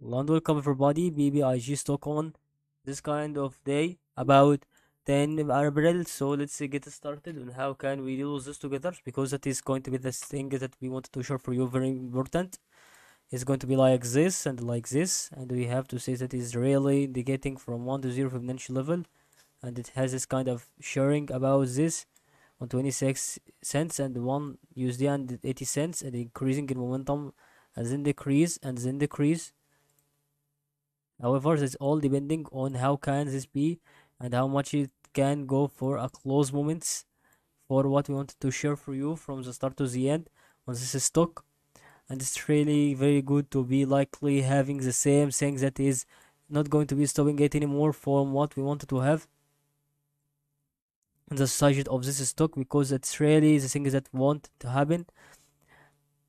And welcome everybody, BBIG stock on this kind of day about 10 April. So let's get started on how can we do this together because that is going to be the thing that we wanted to show for you very important. It's going to be like this and like this and we have to say that is really indicating from 1 to 0 Fibonacci level and it has this kind of sharing about this on 26 cents and 1 USD and 80 cents and increasing in momentum and then decrease and then decrease however it's all depending on how can this be and how much it can go for a close moments for what we wanted to share for you from the start to the end on this stock. And it's really very good to be likely having the same thing that is not going to be stopping it anymore from what we wanted to have. The size of this stock because it's really the thing that want to happen.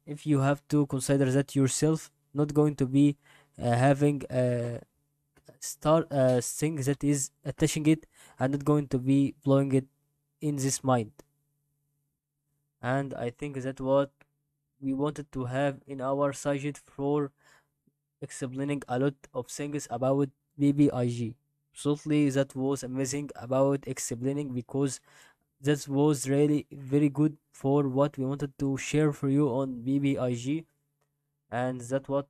If you have to consider that yourself not going to be having a star uh, thing that is attaching it and not going to be blowing it in this mind. And i think that what we wanted to have in our site for explaining a lot of things about bbig absolutely that was amazing about explaining because that was really very good for what we wanted to share for you on bbig and that what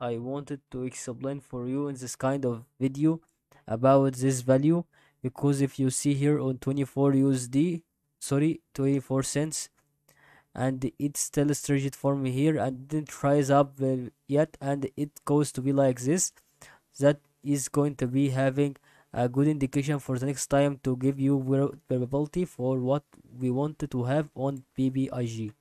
I wanted to explain for you in this kind of video about this value because if you see here on 24 USD sorry 24 cents and it's still stretched for me here and didn't rise up yet and it goes to be like this that is going to be having a good indication for the next time to give you probability for what we wanted to have on BBIG